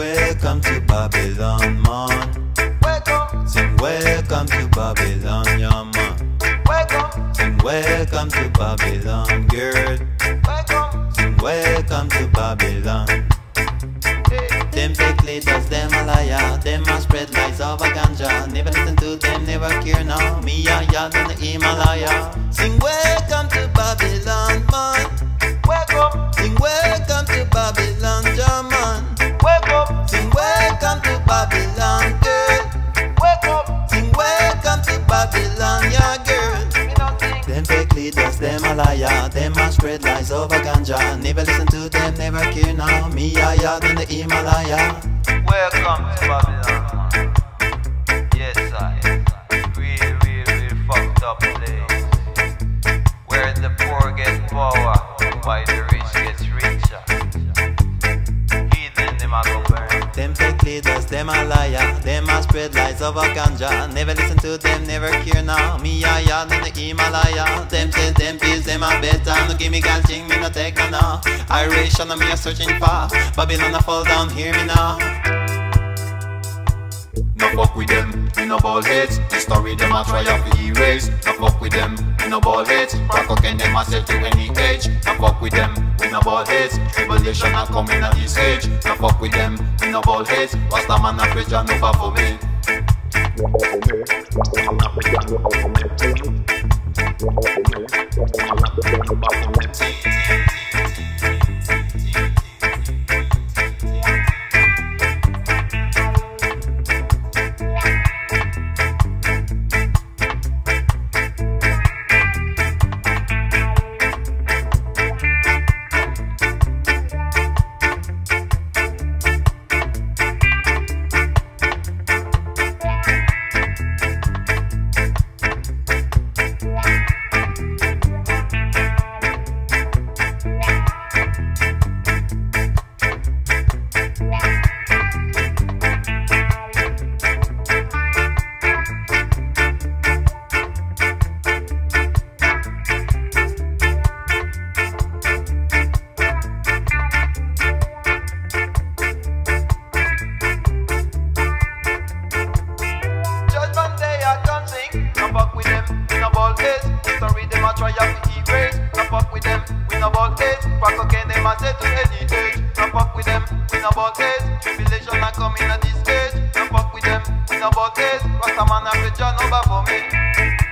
welcome to Babylon, man. Welcome, Sing welcome to Babylon, yeah, man. welcome, Sing welcome to Babylon, girl. welcome. Sing welcome to Babylon. Them fake leaders, them a liar. Them a spread lies over ganja. Never listen to them, never care now. Me a yard in the Himalaya. Sing welcome to Babylon, man. welcome, Sing welcome to Babylon, German. Babylon, yeah, girl. Them fake leaders, them a liar. Them a spread lies over ganja. Never listen to them, never care now. Me yard in the Himalaya. Welcome to Babylon. Yes, I. Real, real, real fucked up place. Where the poor get power, while the rich gets richer. Them fake leaders, them a liar. Them a spread lies over ganja. Never listen to them, never care now. Me a yard in the Himalaya. Them say them pills, them a better. No give me gal me no take no now. Irish and me a searching for. Babylon a fall down, hear me now. No fuck with them, we no baldheads. The story them a try to erase. No fuck with them, no baldheads. Back again them myself to any age. No fuck with them, we no baldheads. Tribulation a coming at this age. No fuck with them, we no baldheads. What's the man a pressure no for me? Them, we no baldheads. Story them a try to erase. No fuck with them, we no baldheads. Crack again them a say to any age. No fuck with them, we no baldheads. Tribulation a coming at this age. No fuck with them, we no baldheads. Rasta man a be judge.